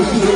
Jesus.